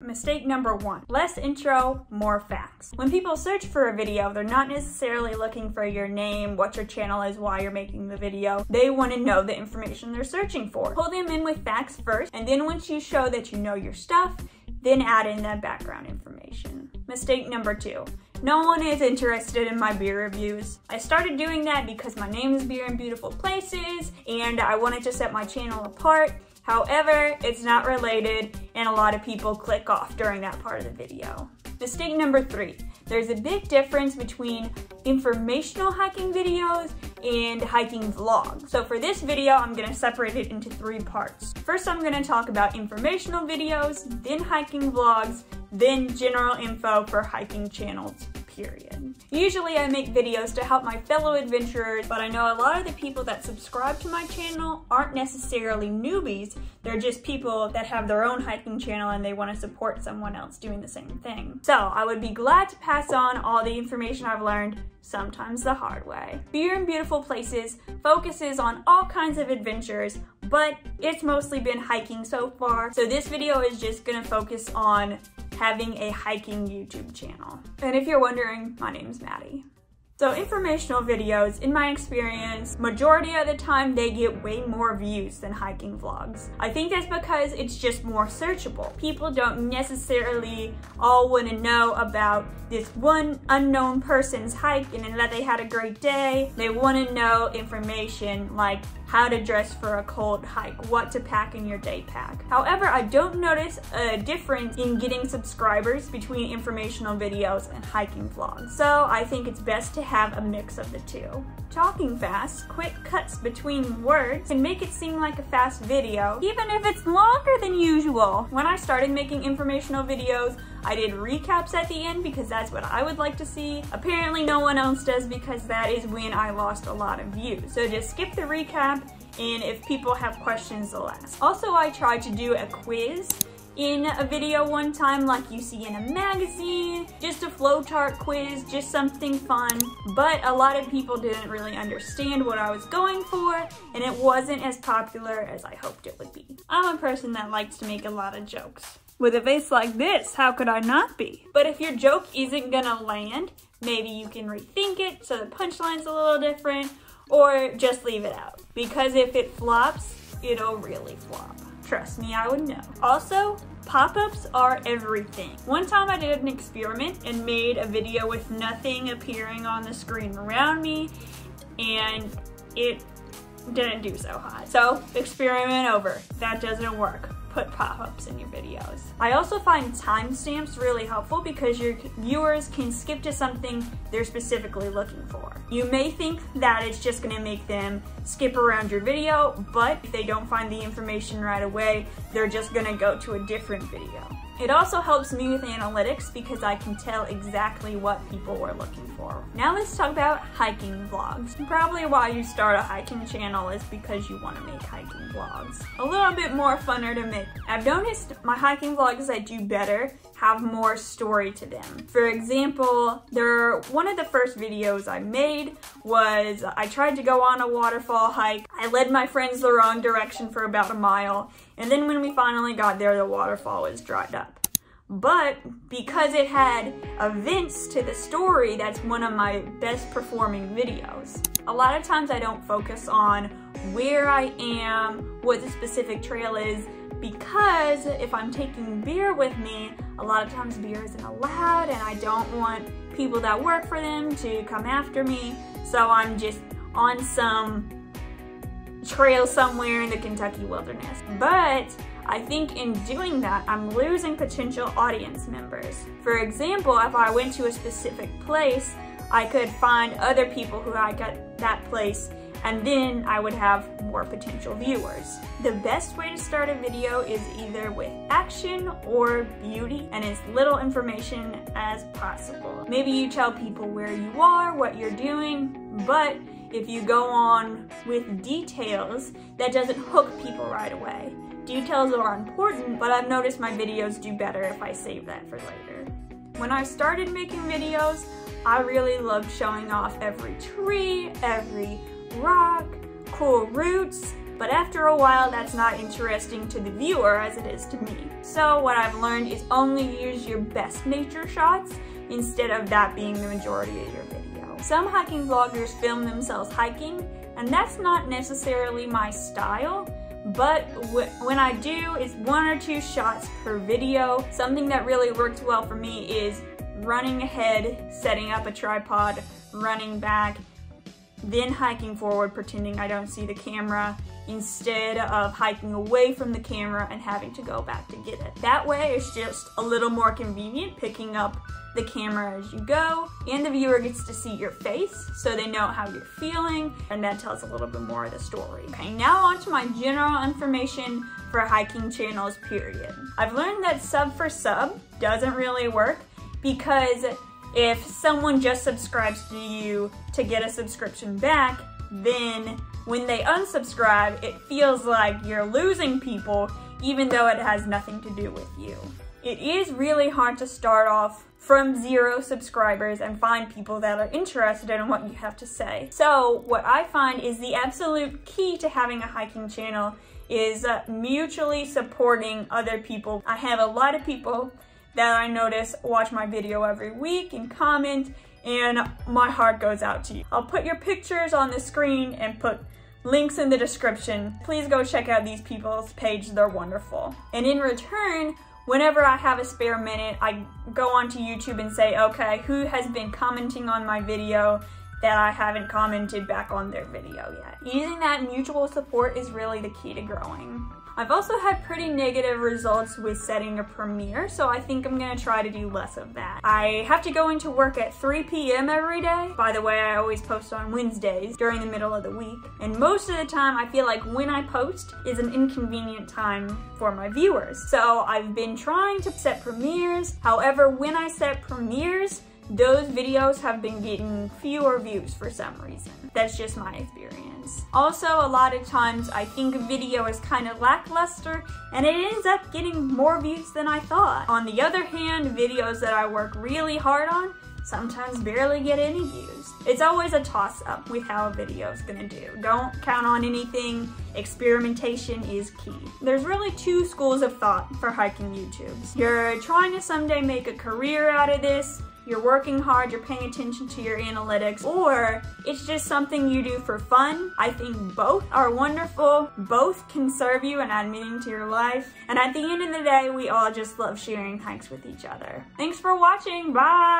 Mistake number one, less intro, more facts. When people search for a video, they're not necessarily looking for your name, what your channel is, why you're making the video. They want to know the information they're searching for. Pull them in with facts first, and then once you show that you know your stuff, then add in that background information. Mistake number two, no one is interested in my beer reviews. I started doing that because my name is Beer in Beautiful Places and I wanted to set my channel apart However, it's not related and a lot of people click off during that part of the video. Mistake number three, there's a big difference between informational hiking videos and hiking vlogs. So for this video, I'm gonna separate it into three parts. First, I'm gonna talk about informational videos, then hiking vlogs, then general info for hiking channels period. Usually I make videos to help my fellow adventurers, but I know a lot of the people that subscribe to my channel aren't necessarily newbies, they're just people that have their own hiking channel and they want to support someone else doing the same thing. So I would be glad to pass on all the information I've learned, sometimes the hard way. Beer in Beautiful Places focuses on all kinds of adventures, but it's mostly been hiking so far. So this video is just gonna focus on having a hiking YouTube channel. And if you're wondering, my name's Maddie. So informational videos, in my experience, majority of the time they get way more views than hiking vlogs. I think that's because it's just more searchable. People don't necessarily all want to know about this one unknown person's hike and that they had a great day. They want to know information like how to dress for a cold hike, what to pack in your day pack. However, I don't notice a difference in getting subscribers between informational videos and hiking vlogs. So I think it's best to have a mix of the two. Talking fast, quick cuts between words can make it seem like a fast video, even if it's longer than usual. When I started making informational videos, I did recaps at the end because that's what I would like to see. Apparently no one else does because that is when I lost a lot of views. So just skip the recap and if people have questions, they'll ask. Also, I tried to do a quiz in a video one time like you see in a magazine, just a flowchart quiz, just something fun. But a lot of people didn't really understand what I was going for and it wasn't as popular as I hoped it would be. I'm a person that likes to make a lot of jokes. With a face like this, how could I not be? But if your joke isn't gonna land, maybe you can rethink it so the punchline's a little different, or just leave it out. Because if it flops, it'll really flop. Trust me, I would know. Also, pop-ups are everything. One time I did an experiment and made a video with nothing appearing on the screen around me, and it didn't do so hot. So, experiment over. That doesn't work put pop-ups in your videos. I also find timestamps really helpful because your viewers can skip to something they're specifically looking for. You may think that it's just gonna make them skip around your video, but if they don't find the information right away, they're just gonna go to a different video. It also helps me with analytics because I can tell exactly what people were looking Now let's talk about hiking vlogs. Probably why you start a hiking channel is because you want to make hiking vlogs. A little bit more funner to make. I've noticed my hiking vlogs that do better have more story to them. For example, there one of the first videos I made was I tried to go on a waterfall hike. I led my friends the wrong direction for about a mile and then when we finally got there, the waterfall was dried up. But because it had events to the story, that's one of my best performing videos. A lot of times I don't focus on where I am, what the specific trail is, because if I'm taking beer with me, a lot of times beer isn't allowed and I don't want people that work for them to come after me. So I'm just on some trail somewhere in the Kentucky wilderness. But I think in doing that, I'm losing potential audience members. For example, if I went to a specific place, I could find other people who had got that place and then I would have more potential viewers. The best way to start a video is either with action or beauty and as little information as possible. Maybe you tell people where you are, what you're doing, but if you go on with details, that doesn't hook people right away. Details are important, but I've noticed my videos do better if I save that for later. When I started making videos, I really loved showing off every tree, every cool roots, But after a while, that's not interesting to the viewer as it is to me. So what I've learned is only use your best nature shots instead of that being the majority of your video. Some hiking vloggers film themselves hiking, and that's not necessarily my style, but when I do, it's one or two shots per video. Something that really works well for me is running ahead, setting up a tripod, running back, then hiking forward pretending I don't see the camera instead of hiking away from the camera and having to go back to get it. That way it's just a little more convenient picking up the camera as you go and the viewer gets to see your face so they know how you're feeling and that tells a little bit more of the story. Okay, now on to my general information for hiking channels period. I've learned that sub for sub doesn't really work because if someone just subscribes to you to get a subscription back, then when they unsubscribe, it feels like you're losing people even though it has nothing to do with you. It is really hard to start off from zero subscribers and find people that are interested in what you have to say. So what I find is the absolute key to having a hiking channel is uh, mutually supporting other people. I have a lot of people that I notice watch my video every week and comment and my heart goes out to you. I'll put your pictures on the screen and put links in the description. Please go check out these people's page, they're wonderful. And in return, whenever I have a spare minute, I go onto YouTube and say, okay, who has been commenting on my video that I haven't commented back on their video yet. Using that mutual support is really the key to growing. I've also had pretty negative results with setting a premiere, so I think I'm gonna try to do less of that. I have to go into work at 3 p.m. every day. By the way, I always post on Wednesdays during the middle of the week. And most of the time, I feel like when I post is an inconvenient time for my viewers. So I've been trying to set premieres. However, when I set premieres, those videos have been getting fewer views for some reason. That's just my experience. Also, a lot of times I think a video is kind of lackluster and it ends up getting more views than I thought. On the other hand, videos that I work really hard on sometimes barely get any views. It's always a toss up with how a video is gonna do. Don't count on anything. Experimentation is key. There's really two schools of thought for hiking YouTubes. You're trying to someday make a career out of this, you're working hard, you're paying attention to your analytics, or it's just something you do for fun. I think both are wonderful. Both can serve you and add meaning to your life. And at the end of the day, we all just love sharing hikes with each other. Thanks for watching. Bye.